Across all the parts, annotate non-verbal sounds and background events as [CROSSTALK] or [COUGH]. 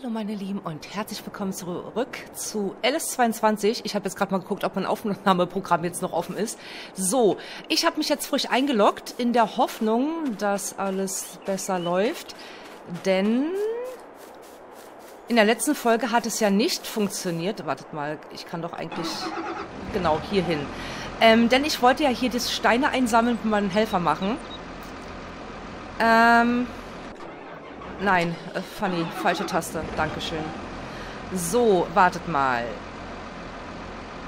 Hallo meine Lieben und herzlich willkommen zurück zu LS22. Ich habe jetzt gerade mal geguckt, ob mein Aufnahmeprogramm jetzt noch offen ist. So, ich habe mich jetzt frisch eingeloggt in der Hoffnung, dass alles besser läuft. Denn in der letzten Folge hat es ja nicht funktioniert. Wartet mal, ich kann doch eigentlich genau hier hin. Ähm, denn ich wollte ja hier das Steine einsammeln und meinen Helfer machen. Ähm... Nein, äh, funny, falsche Taste. Dankeschön. So, wartet mal.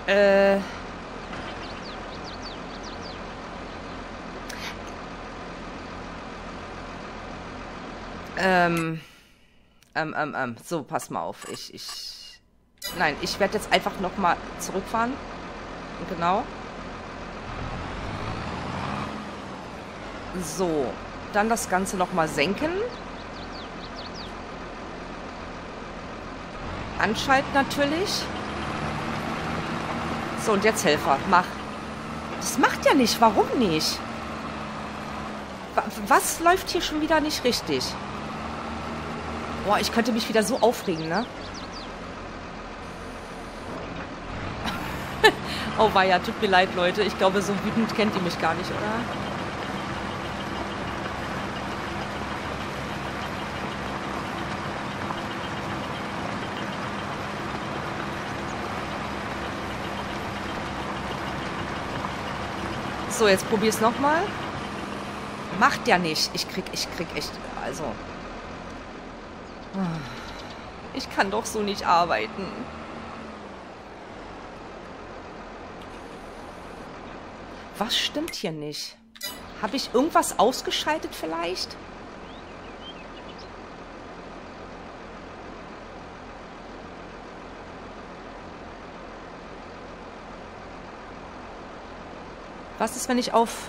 Äh... Ähm... Ähm, ähm, ähm. So, pass mal auf. Ich, ich... Nein, ich werde jetzt einfach nochmal zurückfahren. Genau. So. Dann das Ganze nochmal senken. Anschalten natürlich. So, und jetzt Helfer. Mach. Das macht ja nicht. Warum nicht? Was läuft hier schon wieder nicht richtig? Boah, ich könnte mich wieder so aufregen, ne? [LAUGHS] oh weia, tut mir leid, Leute. Ich glaube, so wütend kennt ihr mich gar nicht, oder? So, jetzt probier's nochmal. Macht ja nicht. Ich krieg, ich krieg echt, also. Ich kann doch so nicht arbeiten. Was stimmt hier nicht? Habe ich irgendwas ausgeschaltet vielleicht? Was ist, wenn ich auf...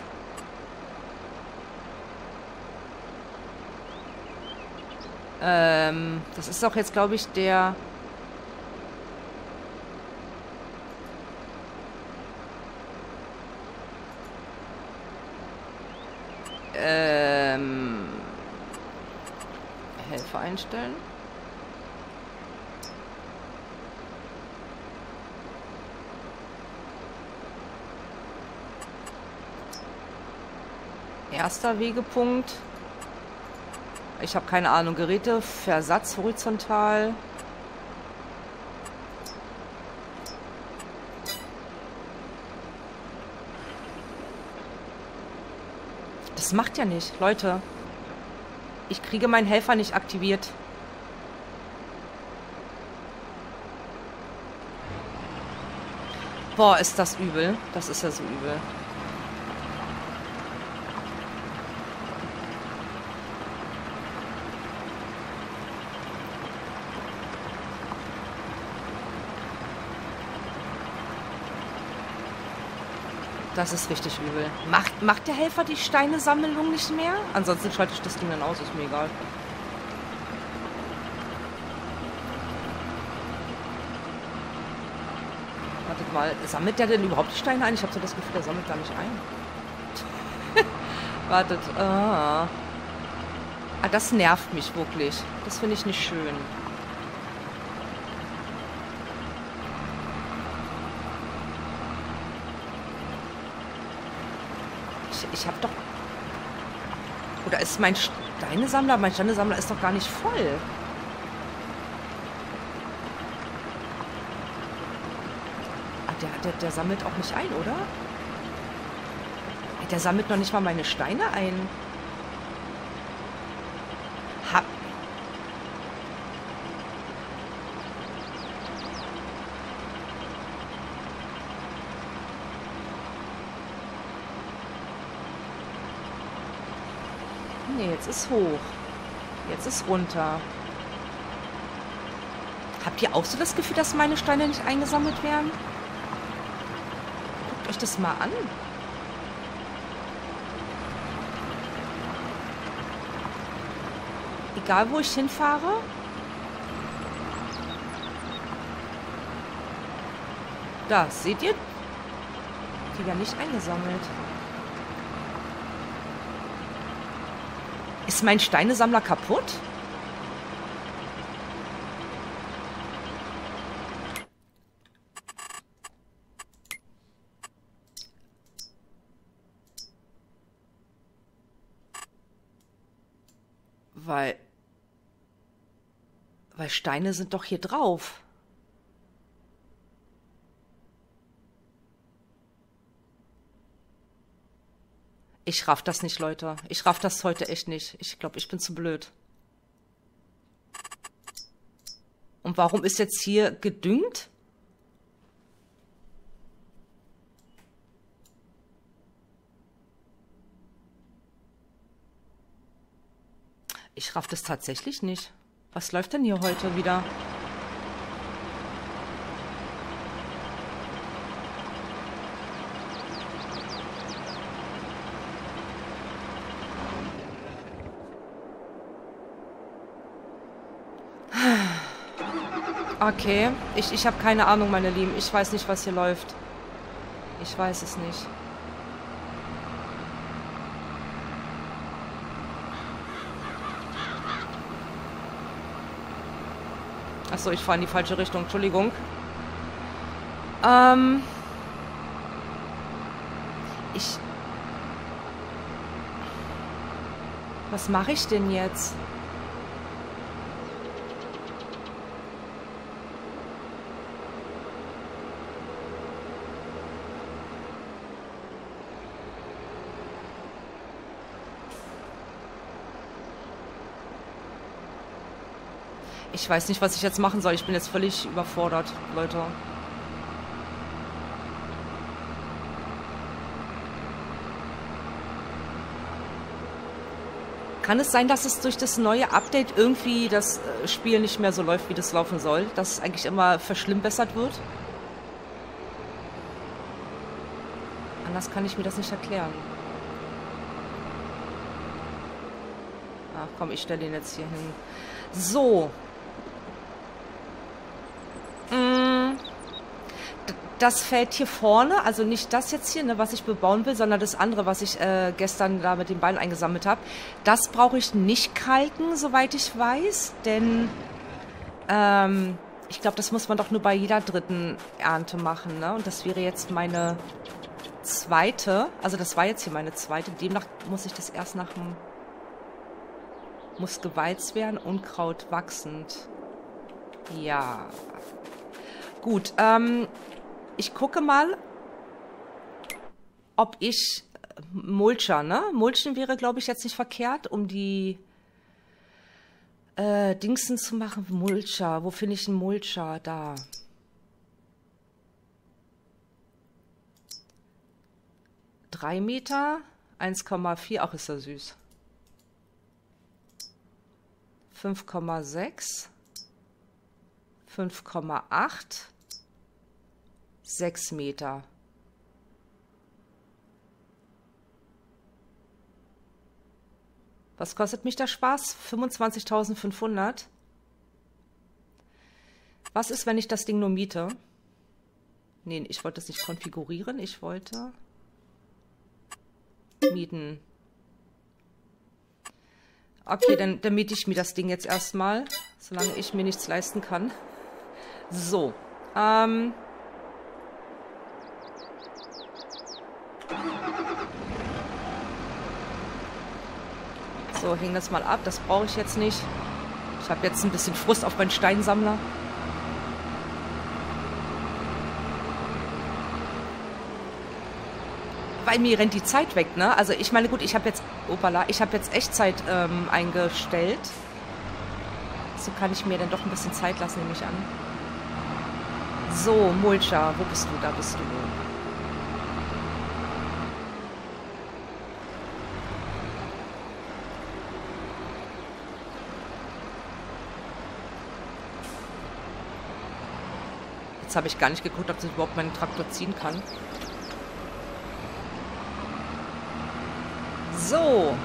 Ähm, das ist doch jetzt, glaube ich, der... Ähm... Helfer einstellen. Erster Wegepunkt. Ich habe keine Ahnung. Geräte, Versatz horizontal. Das macht ja nicht, Leute. Ich kriege meinen Helfer nicht aktiviert. Boah, ist das übel. Das ist ja so übel. Das ist richtig übel. Macht, macht der Helfer die Steinesammlung nicht mehr? Ansonsten schalte ich das Ding dann aus, ist mir egal. Wartet mal, sammelt der denn überhaupt die Steine ein? Ich habe so das Gefühl, der sammelt gar nicht ein. [LAUGHS] Wartet, ah. ah. Das nervt mich wirklich. Das finde ich nicht schön. Ich habe doch... Oder ist mein Steinesammler, mein Steinesammler ist doch gar nicht voll. Ah, der, der, der sammelt auch nicht ein, oder? Der sammelt noch nicht mal meine Steine ein. Nee, jetzt ist hoch. Jetzt ist runter. Habt ihr auch so das Gefühl, dass meine Steine nicht eingesammelt werden? Guckt euch das mal an. Egal, wo ich hinfahre. Da, seht ihr? Die werden nicht eingesammelt. Ist mein Steinesammler kaputt? Weil... Weil Steine sind doch hier drauf. Ich raff das nicht, Leute. Ich raff das heute echt nicht. Ich glaube, ich bin zu blöd. Und warum ist jetzt hier gedüngt? Ich raff das tatsächlich nicht. Was läuft denn hier heute wieder? Okay, ich, ich habe keine Ahnung, meine Lieben. Ich weiß nicht, was hier läuft. Ich weiß es nicht. Achso, ich fahre in die falsche Richtung. Entschuldigung. Ähm. Ich. Was mache ich denn jetzt? Ich weiß nicht, was ich jetzt machen soll. Ich bin jetzt völlig überfordert, Leute. Kann es sein, dass es durch das neue Update irgendwie das äh, Spiel nicht mehr so läuft, wie das laufen soll? Dass es eigentlich immer verschlimmbessert wird? Anders kann ich mir das nicht erklären. Ach komm, ich stelle ihn jetzt hier hin. So, das Feld hier vorne, also nicht das jetzt hier, ne, was ich bebauen will, sondern das andere, was ich äh, gestern da mit den Beinen eingesammelt habe, das brauche ich nicht kalken, soweit ich weiß, denn ähm, ich glaube, das muss man doch nur bei jeder dritten Ernte machen, ne? Und das wäre jetzt meine zweite, also das war jetzt hier meine zweite, demnach muss ich das erst nach dem, muss gewalzt werden, Unkraut wachsend. Ja. Gut, ähm, ich gucke mal, ob ich äh, Mulcher, ne? Mulchen wäre, glaube ich, jetzt nicht verkehrt, um die äh, Dingsen zu machen. Mulcher, wo finde ich einen Mulcher? Da. Drei Meter, 1,4, ach ist er süß. 5,6, 5,8, 6 Meter. Was kostet mich der Spaß? 25.500. Was ist, wenn ich das Ding nur miete? Nee, ich wollte es nicht konfigurieren. Ich wollte mieten. Okay, dann, dann miete ich mir das Ding jetzt erstmal, solange ich mir nichts leisten kann. So. Ähm... So, häng das mal ab. Das brauche ich jetzt nicht. Ich habe jetzt ein bisschen Frust auf meinen Steinsammler. Weil mir rennt die Zeit weg, ne? Also ich meine, gut, ich habe jetzt, opala, ich habe jetzt Echtzeit ähm, eingestellt. So kann ich mir dann doch ein bisschen Zeit lassen, nehme ich an. So, Mulcher, wo bist du? Da bist du. Jetzt habe ich gar nicht geguckt, ob ich überhaupt meinen Traktor ziehen kann. So.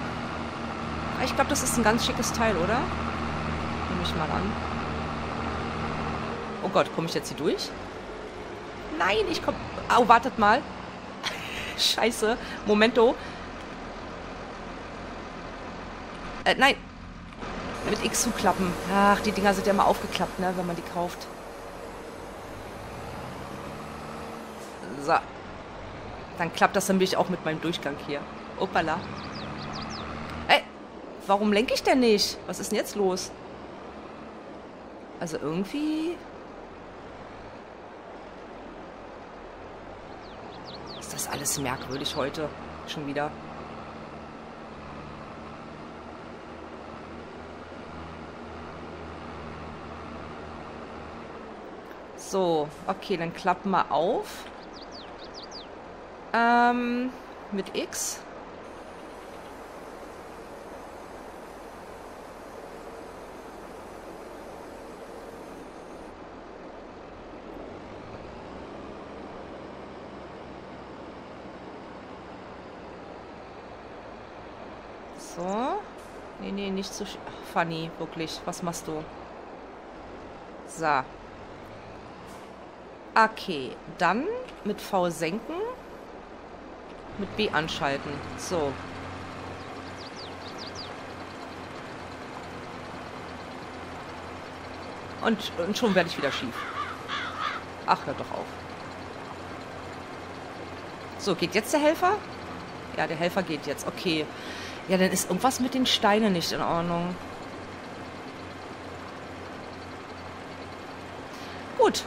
Ich glaube, das ist ein ganz schickes Teil, oder? Nehme ich mal an. Oh Gott, komme ich jetzt hier durch? Nein, ich komme... Oh, wartet mal. [LAUGHS] Scheiße. Momento. Äh, nein. Mit X zuklappen. Ach, die Dinger sind ja immer aufgeklappt, ne, wenn man die kauft. So. Dann klappt das nämlich auch mit meinem Durchgang hier. Opala. Ey. Warum lenke ich denn nicht? Was ist denn jetzt los? Also irgendwie... Ist das alles merkwürdig heute? Schon wieder. So, okay, dann klappen wir auf. Ähm, mit X. So. Nee, nee, nicht so funny, wirklich. Was machst du? So. Okay, dann mit V senken. Mit B anschalten. So. Und, und schon werde ich wieder schief. Ach, hört doch auf. So, geht jetzt der Helfer? Ja, der Helfer geht jetzt. Okay. Ja, dann ist irgendwas mit den Steinen nicht in Ordnung. Gut.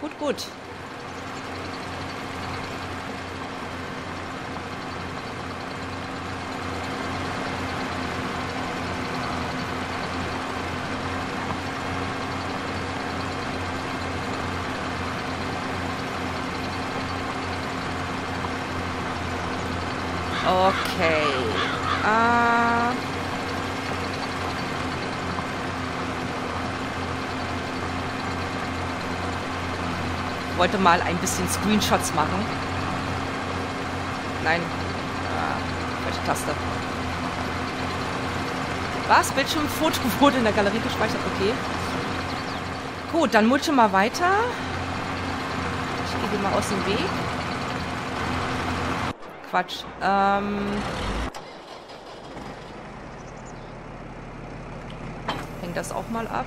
Gut, gut. Okay. Äh... wollte mal ein bisschen Screenshots machen. Nein. Ah, falsche Taste. Was? Bildschirmfoto [LAUGHS] wurde in der Galerie gespeichert. Okay. Gut, dann mulche mal weiter. Ich gehe mal aus dem Weg. Quatsch. Ähm... Hängt das auch mal ab.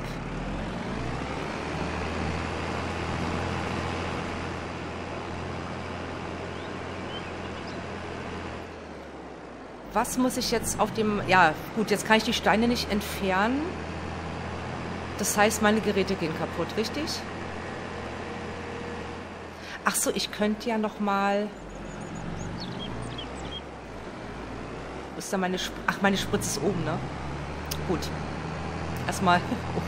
Was muss ich jetzt auf dem... Ja, gut, jetzt kann ich die Steine nicht entfernen. Das heißt, meine Geräte gehen kaputt, richtig? Ach so, ich könnte ja noch mal... ist da meine... Sp Ach, meine Spritze ist oben, ne? Gut. Erstmal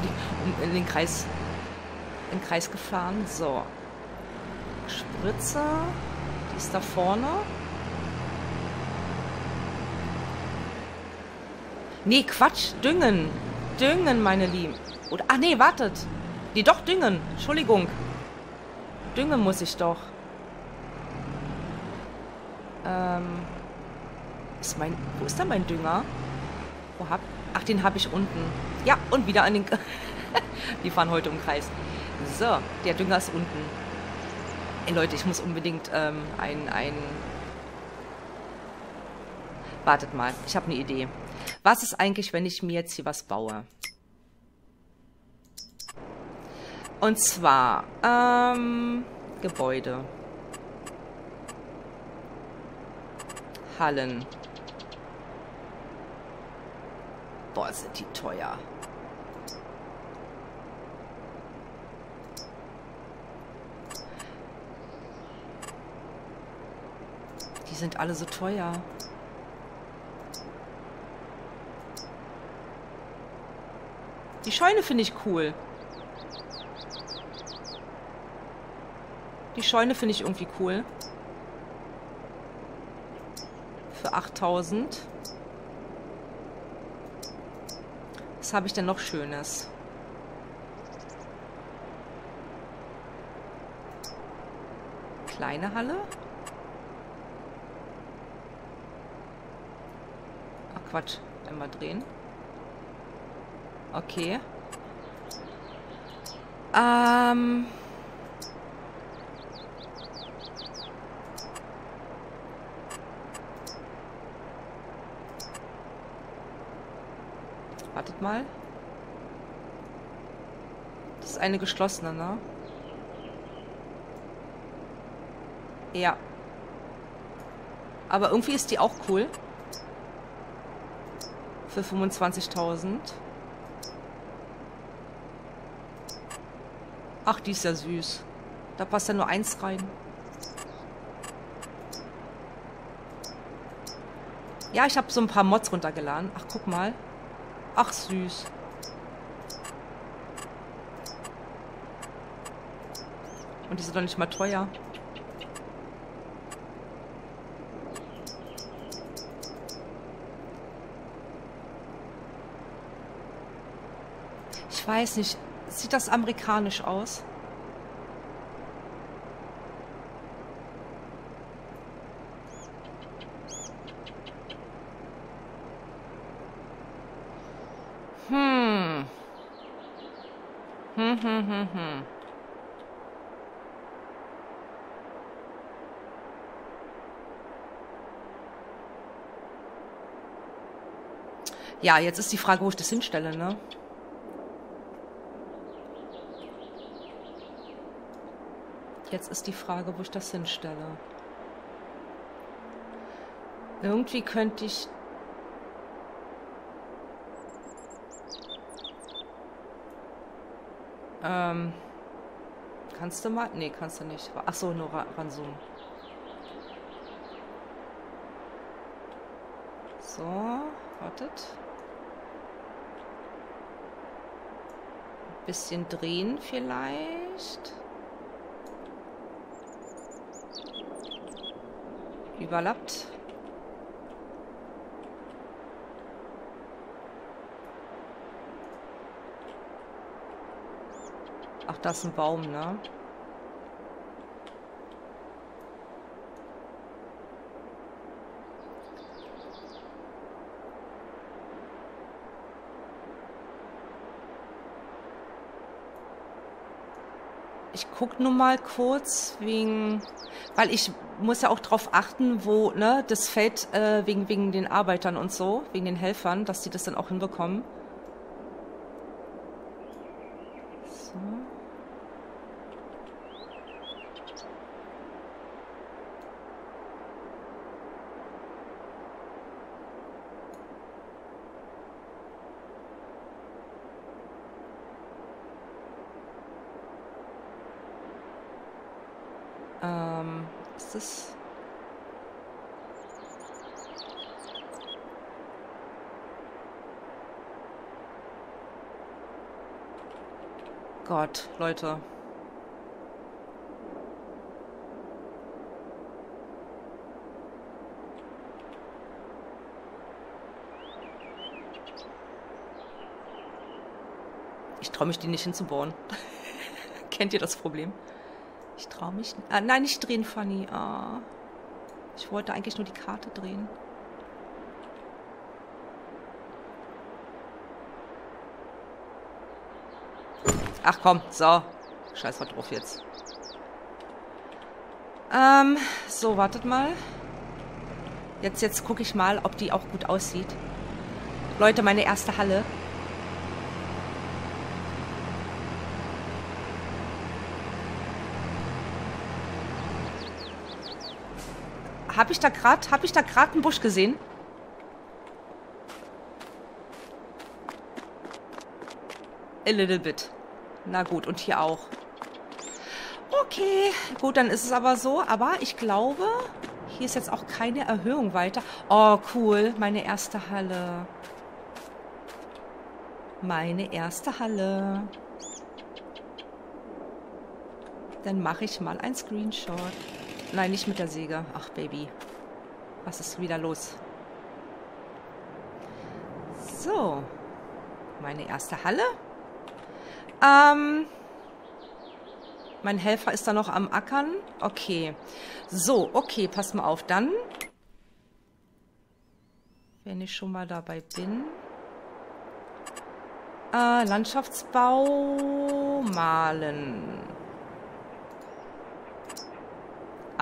[LAUGHS] in den Kreis... In den Kreis gefahren. So. Spritze. Die ist da vorne. Nee, Quatsch. Düngen. Düngen, meine Lieben. Oder, ach nee, wartet. Nee, doch, düngen. Entschuldigung. Düngen muss ich doch. Ähm. Ist mein, wo ist da mein Dünger? Wo hab, ach, den habe ich unten. Ja, und wieder an den... Die [LAUGHS] fahren heute im Kreis. So, der Dünger ist unten. Ey, Leute, ich muss unbedingt ähm, ein, ein... Wartet mal, ich habe eine Idee. Was ist eigentlich, wenn ich mir jetzt hier was baue? Und zwar, ähm, Gebäude. Hallen. Boah, sind die teuer. Die sind alle so teuer. Die Scheune finde ich cool. Die Scheune finde ich irgendwie cool. Für 8000. Was habe ich denn noch Schönes? Kleine Halle? Ach Quatsch, einmal drehen. Okay. Ähm... Wartet mal. Das ist eine geschlossene, ne? Ja. Aber irgendwie ist die auch cool. Für 25.000. Ach, die ist ja süß. Da passt ja nur eins rein. Ja, ich habe so ein paar Mods runtergeladen. Ach, guck mal. Ach, süß. Und die sind doch nicht mal teuer. Ich weiß nicht. Sieht das amerikanisch aus? Ja, jetzt ist die Frage, wo ich das hinstelle, ne? Jetzt ist die Frage, wo ich das hinstelle. Irgendwie könnte ich... Ähm... Kannst du mal? Nee, kannst du nicht. Ach so, nur ranzoomen. So, wartet. Bisschen drehen vielleicht. Überlappt. Ach, das ist ein Baum, ne? Guck nur mal kurz wegen, weil ich muss ja auch darauf achten, wo ne das fällt äh, wegen wegen den Arbeitern und so, wegen den Helfern, dass die das dann auch hinbekommen. So. Ähm, ist das... Gott, Leute. Ich traue mich, die nicht hinzubauen. [LAUGHS] Kennt ihr das Problem? Ich traue mich. Ah, nein, nicht drehen, Fanny. Ah. Ich wollte eigentlich nur die Karte drehen. Ach komm, so. Scheiß mal drauf jetzt. Ähm, so, wartet mal. Jetzt, jetzt gucke ich mal, ob die auch gut aussieht. Leute, meine erste Halle. Habe ich da gerade, habe einen Busch gesehen? A little bit. Na gut, und hier auch. Okay, gut, dann ist es aber so. Aber ich glaube, hier ist jetzt auch keine Erhöhung weiter. Oh, cool, meine erste Halle. Meine erste Halle. Dann mache ich mal ein Screenshot. Nein, nicht mit der Säge. Ach, Baby. Was ist wieder los? So. Meine erste Halle. Ähm. Mein Helfer ist da noch am Ackern. Okay. So, okay, pass mal auf. Dann, wenn ich schon mal dabei bin. Äh, Landschaftsbau malen.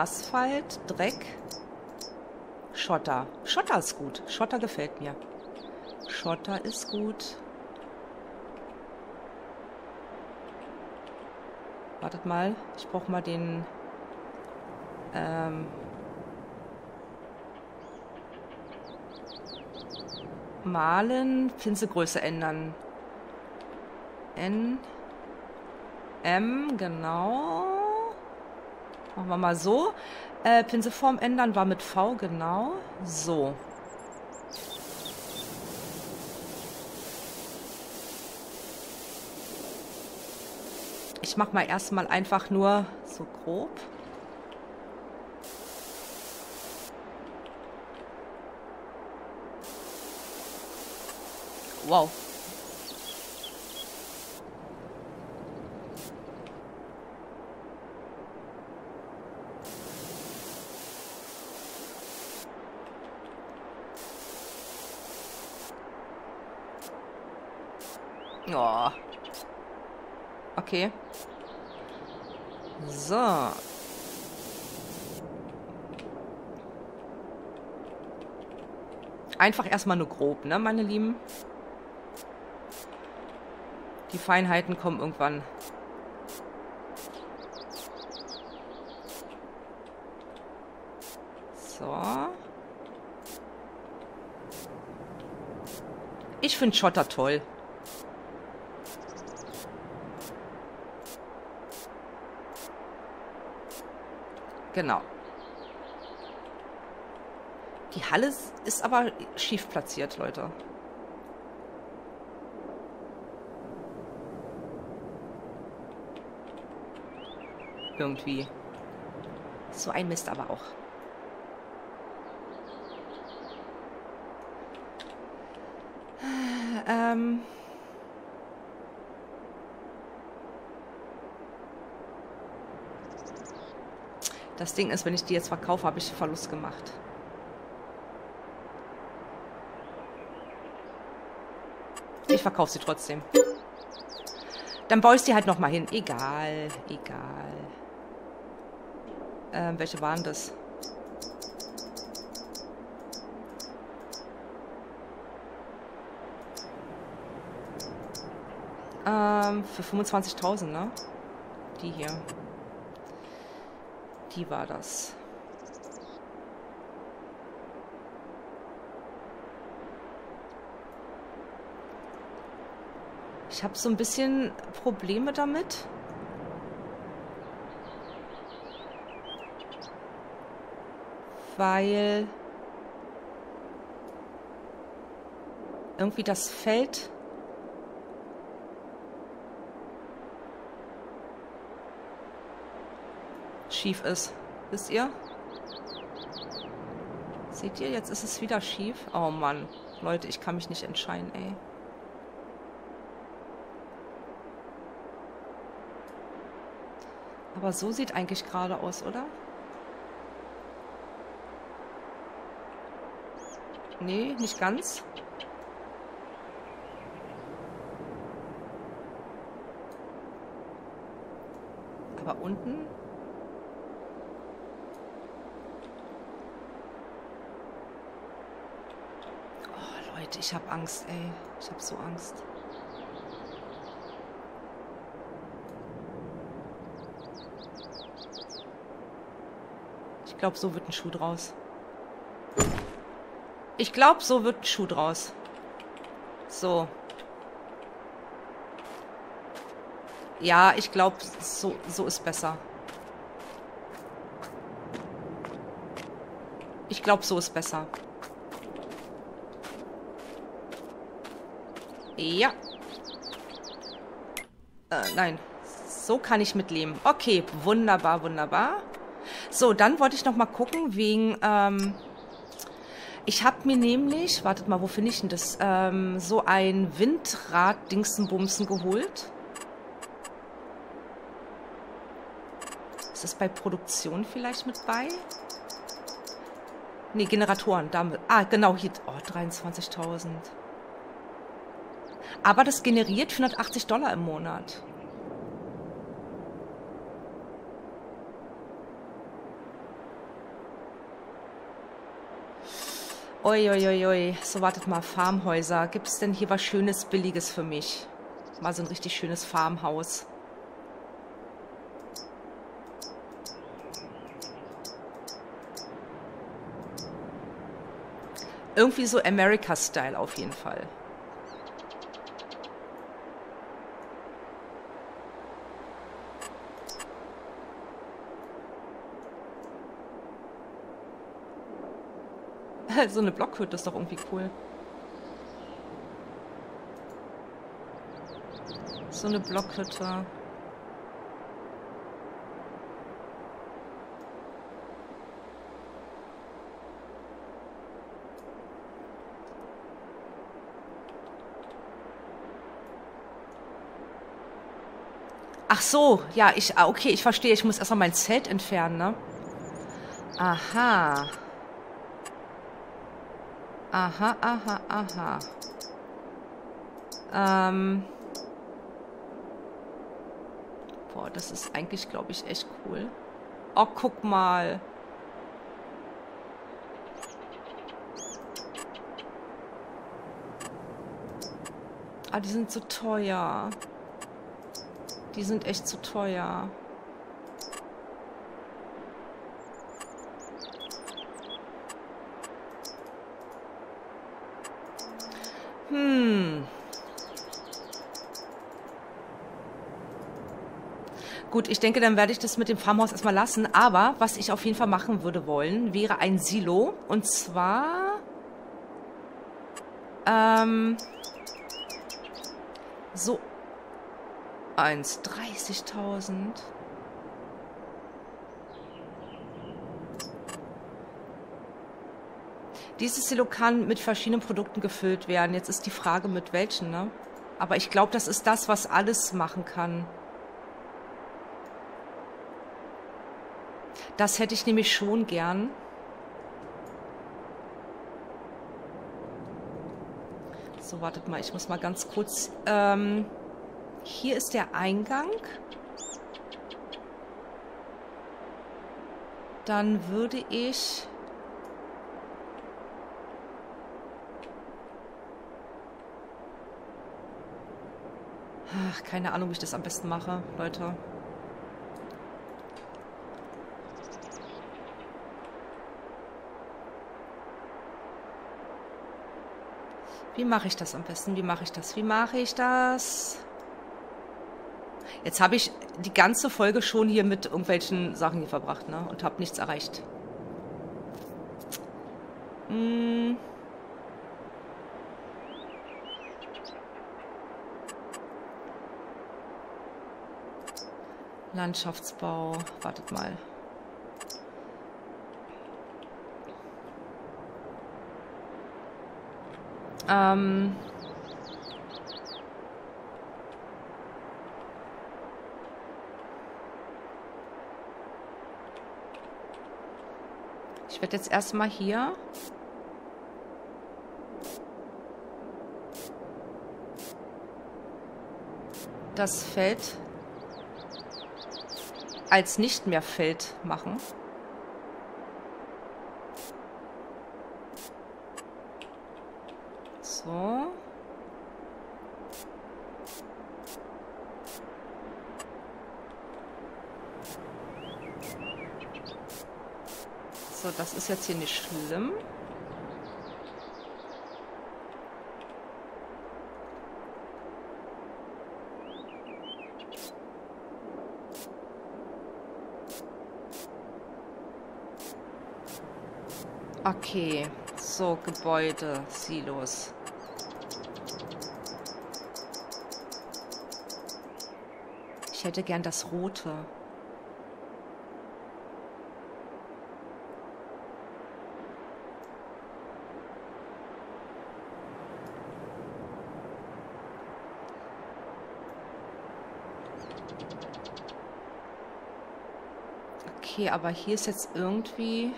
Asphalt, Dreck, Schotter. Schotter ist gut. Schotter gefällt mir. Schotter ist gut. Wartet mal, ich brauche mal den... Ähm, malen, Pinselgröße ändern. N, M, genau. Machen wir mal so. Äh, Pinselform ändern war mit V, genau. So. Ich mache mal erstmal einfach nur so grob. Wow. Oh. Okay. So. Einfach erstmal nur grob, ne, meine Lieben? Die Feinheiten kommen irgendwann. So. Ich finde Schotter toll. Genau. Die Halle ist aber schief platziert, Leute. Irgendwie. So ein Mist aber auch. Das Ding ist, wenn ich die jetzt verkaufe, habe ich Verlust gemacht. Ich verkaufe sie trotzdem. Dann baue ich sie halt nochmal hin. Egal, egal. Ähm, welche waren das? Ähm, für 25.000, ne? Die hier. Die war das. Ich habe so ein bisschen Probleme damit. Weil irgendwie das Feld schief ist. Wisst ihr? Seht ihr, jetzt ist es wieder schief. Oh Mann, Leute, ich kann mich nicht entscheiden, ey. Aber so sieht eigentlich gerade aus, oder? Nee, nicht ganz. Aber unten Leute, ich habe Angst, ey. Ich habe so Angst. Ich glaube, so wird ein Schuh draus. Ich glaube, so wird ein Schuh draus. So. Ja, ich glaube, so, so ist besser. Ich glaube, so ist besser. Ja. Äh, nein. So kann ich mitleben. Okay, wunderbar, wunderbar. So, dann wollte ich noch mal gucken wegen... Ähm, ich habe mir nämlich, wartet mal, wo finde ich denn das? Ähm, so ein Windrad-Dingsenbumsen geholt. Ist das bei Produktion vielleicht mit bei? Nee, Generatoren. Damit. Ah, genau, hier. Oh, 23.000. Aber das generiert 480 Dollar im Monat. Uiuiui. Ui, ui. So, wartet mal. Farmhäuser. Gibt es denn hier was Schönes, Billiges für mich? Mal so ein richtig schönes Farmhaus. Irgendwie so America-Style auf jeden Fall. So eine Blockhütte ist doch irgendwie cool. So eine Blockhütte. Ach so, ja, ich, ah, okay, ich verstehe. Ich muss erstmal mein Zelt entfernen, ne? Aha. Aha, aha, aha. Ähm. Boah, das ist eigentlich, glaube ich, echt cool. Oh, guck mal. Ah, die sind zu teuer. Die sind echt zu teuer. Hm. Gut, ich denke, dann werde ich das mit dem Farmhaus erstmal lassen. Aber was ich auf jeden Fall machen würde wollen, wäre ein Silo. Und zwar... Ähm... So. Eins. 30.000. Dieses Silo kann mit verschiedenen Produkten gefüllt werden. Jetzt ist die Frage, mit welchen, ne? Aber ich glaube, das ist das, was alles machen kann. Das hätte ich nämlich schon gern. So, wartet mal, ich muss mal ganz kurz... Ähm, hier ist der Eingang. Dann würde ich... Ach, keine Ahnung, wie ich das am besten mache, Leute. Wie mache ich das am besten? Wie mache ich das? Wie mache ich das? Jetzt habe ich die ganze Folge schon hier mit irgendwelchen Sachen hier verbracht, ne? Und habe nichts erreicht. Hm. Landschaftsbau. Wartet mal. Ähm. Ich werde jetzt erstmal hier das Feld als nicht mehr Feld machen. So. So, das ist jetzt hier nicht schlimm. Okay, so Gebäude, Silos. Ich hätte gern das rote. Okay, aber hier ist jetzt irgendwie...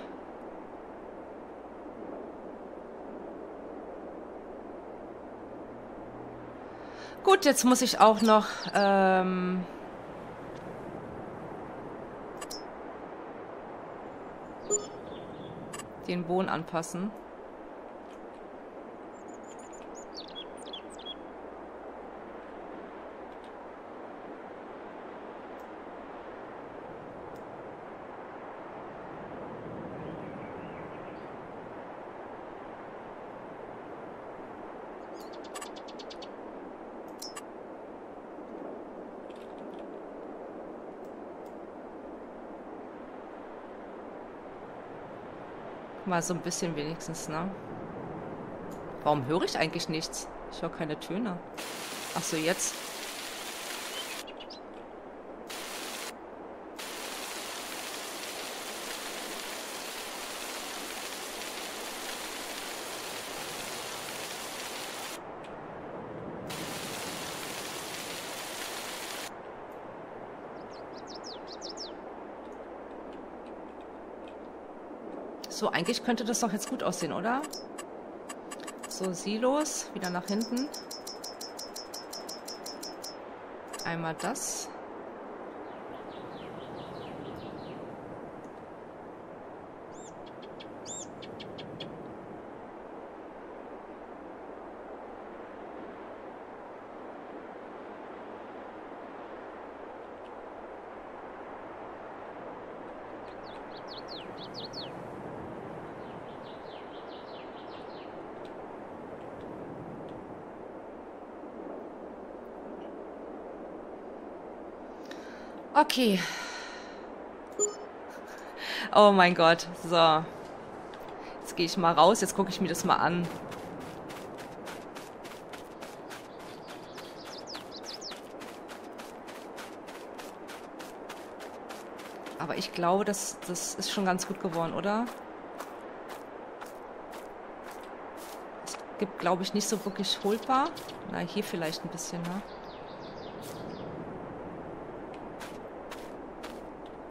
Gut, jetzt muss ich auch noch... Ähm den Boden anpassen. Mal so ein bisschen wenigstens, ne? Warum höre ich eigentlich nichts? Ich höre keine Töne. Ach so, jetzt. So, eigentlich könnte das doch jetzt gut aussehen, oder? So, Silos, wieder nach hinten. Einmal das. Okay. Oh mein Gott. So. Jetzt gehe ich mal raus. Jetzt gucke ich mir das mal an. Aber ich glaube, das, das ist schon ganz gut geworden, oder? Es gibt, glaube ich, nicht so wirklich holbar. Na, hier vielleicht ein bisschen, ne?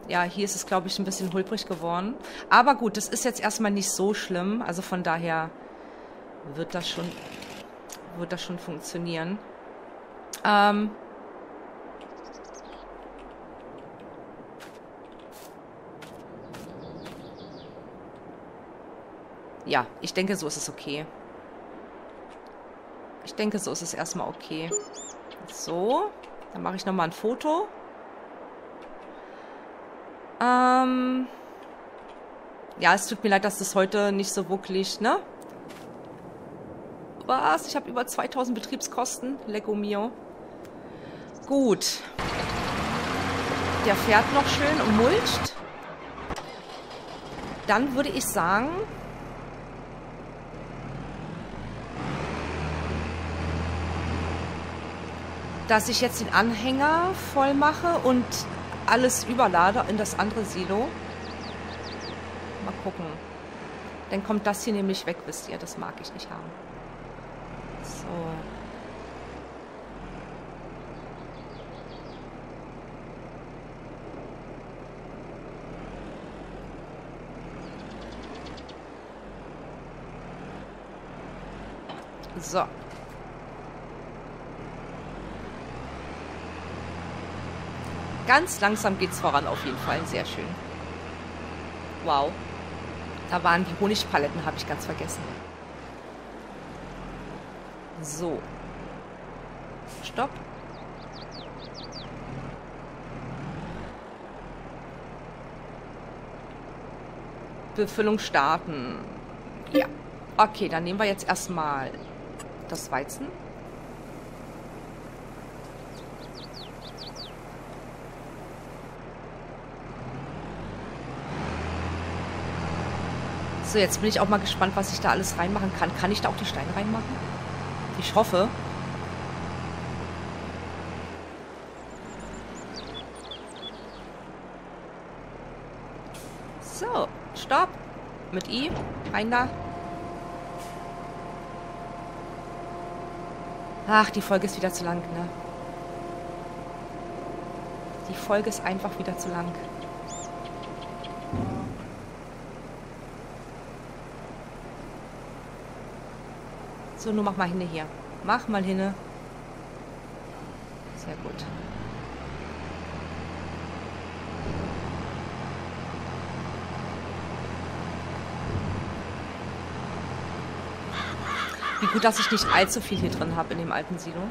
Ja, hier ist es, glaube ich, ein bisschen holprig geworden. Aber gut, das ist jetzt erstmal nicht so schlimm. Also von daher wird das schon, wird das schon funktionieren. Ähm ja, ich denke, so ist es okay. Ich denke, so ist es erstmal okay. So, dann mache ich nochmal ein Foto. Ähm ja, es tut mir leid, dass das heute nicht so wirklich, ne? Was? Ich habe über 2000 Betriebskosten. Lego mio. Gut. Der fährt noch schön und mulcht. Dann würde ich sagen... dass ich jetzt den Anhänger voll mache und alles überlade in das andere Silo. Mal gucken. Dann kommt das hier nämlich weg, wisst ihr. Das mag ich nicht haben. So. So. Ganz langsam geht es voran auf jeden Fall. Sehr schön. Wow. Da waren die Honigpaletten, habe ich ganz vergessen. So. Stopp. Befüllung starten. Ja. Okay, dann nehmen wir jetzt erstmal das Weizen. So, jetzt bin ich auch mal gespannt, was ich da alles reinmachen kann. Kann ich da auch die Steine reinmachen? Ich hoffe. So, stopp. Mit I. Rein da. Ach, die Folge ist wieder zu lang, ne? Die Folge ist einfach wieder zu lang. So, nur mach mal hinne hier. Mach mal hinne. Sehr gut. Wie gut, dass ich nicht allzu viel hier drin habe in dem alten Silo.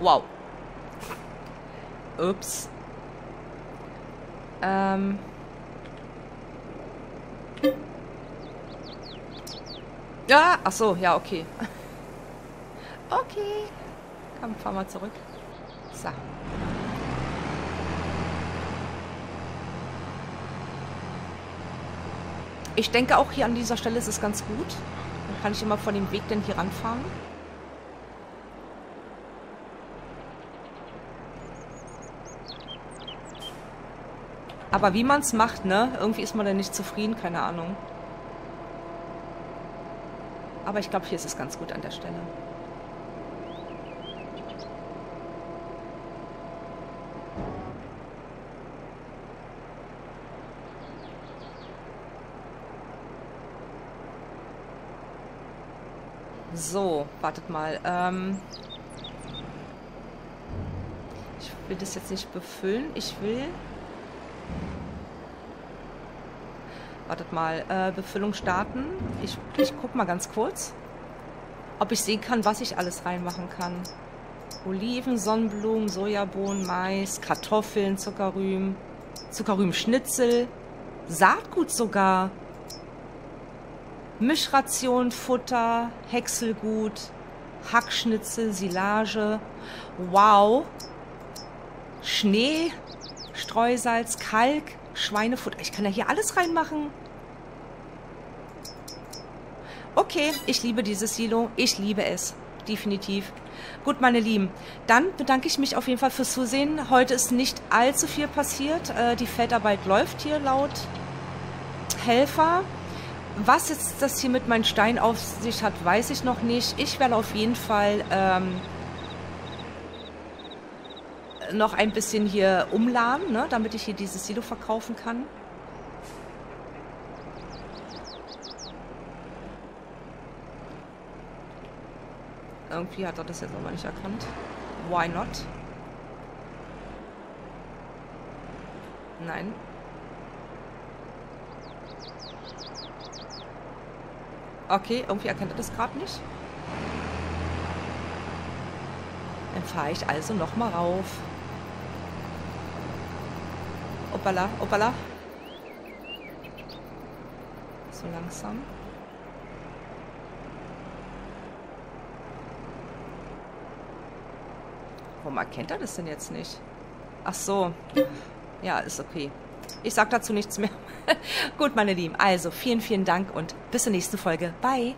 Wow. Ups. Ähm... Ja, ach so, ja, okay. Okay. Komm, fahr mal zurück. So. Ich denke auch hier an dieser Stelle ist es ganz gut. Dann kann ich immer von dem Weg denn hier ranfahren. Aber wie man es macht, ne? Irgendwie ist man dann nicht zufrieden, keine Ahnung. Aber ich glaube, hier ist es ganz gut an der Stelle. So, wartet mal. Ähm ich will das jetzt nicht befüllen. Ich will... Wartet mal. Äh, Befüllung starten. Ich, ich guck mal ganz kurz, ob ich sehen kann, was ich alles reinmachen kann. Oliven, Sonnenblumen, Sojabohnen, Mais, Kartoffeln, Zuckerrüben, Zuckerrübenschnitzel, Saatgut sogar. Mischration, Futter, Häckselgut, Hackschnitzel, Silage. Wow. Schnee, Streusalz, Kalk, Schweinefutter. Ich kann ja hier alles reinmachen. Okay, ich liebe dieses Silo. Ich liebe es. Definitiv. Gut, meine Lieben, dann bedanke ich mich auf jeden Fall fürs Zusehen. Heute ist nicht allzu viel passiert. Äh, die Feldarbeit läuft hier laut Helfer. Was jetzt das hier mit meinen Steinen auf sich hat, weiß ich noch nicht. Ich werde auf jeden Fall ähm, noch ein bisschen hier umladen, ne, damit ich hier dieses Silo verkaufen kann. Irgendwie hat er das jetzt aber nicht erkannt. Why not? Nein. Okay, irgendwie erkennt er das gerade nicht. Dann fahre ich also nochmal rauf. Hoppala, hoppala. So langsam. Warum erkennt er das denn jetzt nicht? Ach so. Ja, ist okay. Ich sag dazu nichts mehr. [LAUGHS] Gut, meine Lieben. Also, vielen, vielen Dank und bis zur nächsten Folge. Bye.